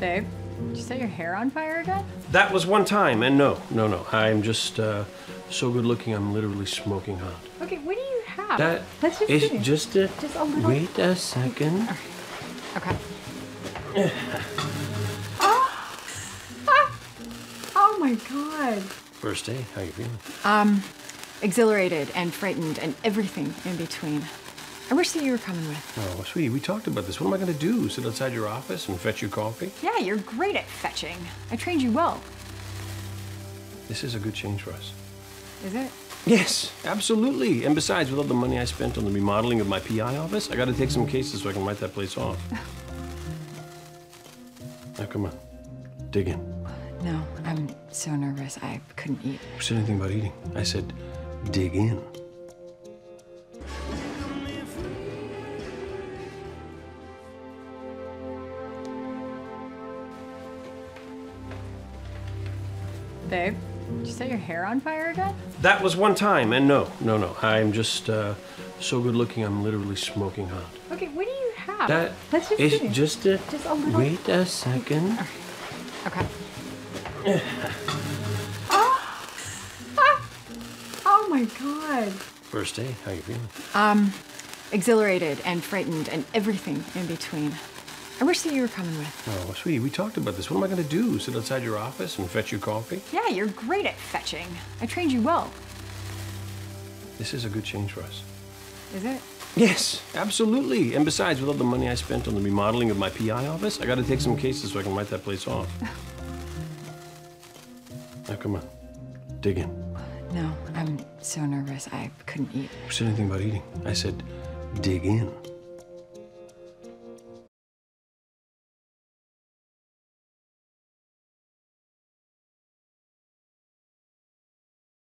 Babe, did you set your hair on fire again? That was one time, and no, no, no. I'm just uh, so good looking. I'm literally smoking hot. Okay, what do you have? That Let's just is see. just a. Just a little- Wait a second. Okay. oh. Ah. oh my god. First day. How you feeling? Um, exhilarated and frightened and everything in between. I wish that you were coming with. Oh, sweetie, we talked about this. What am I going to do? Sit outside your office and fetch you coffee? Yeah, you're great at fetching. I trained you well. This is a good change for us. Is it? Yes, absolutely. And besides, with all the money I spent on the remodeling of my PI office, I got to take some cases so I can write that place off. now, come on. Dig in. No, I'm so nervous. I couldn't eat. Who said anything about eating? I said, dig in. Babe, did you set your hair on fire again? That was one time, and no, no, no. I'm just uh, so good looking. I'm literally smoking hot. Okay, what do you have? That Let's just is see. just a. Just a little- Wait a second. Okay. oh. Ah. oh my god. First day. How you feeling? Um, exhilarated and frightened and everything in between. I wish that you were coming with. Oh, sweetie, we talked about this. What am I going to do? Sit outside your office and fetch you coffee? Yeah, you're great at fetching. I trained you well. This is a good change for us. Is it? Yes, absolutely. And besides, with all the money I spent on the remodeling of my PI office, I got to take some cases so I can write that place off. now, come on. Dig in. No, I'm so nervous. I couldn't eat. Who said anything about eating? I said, dig in.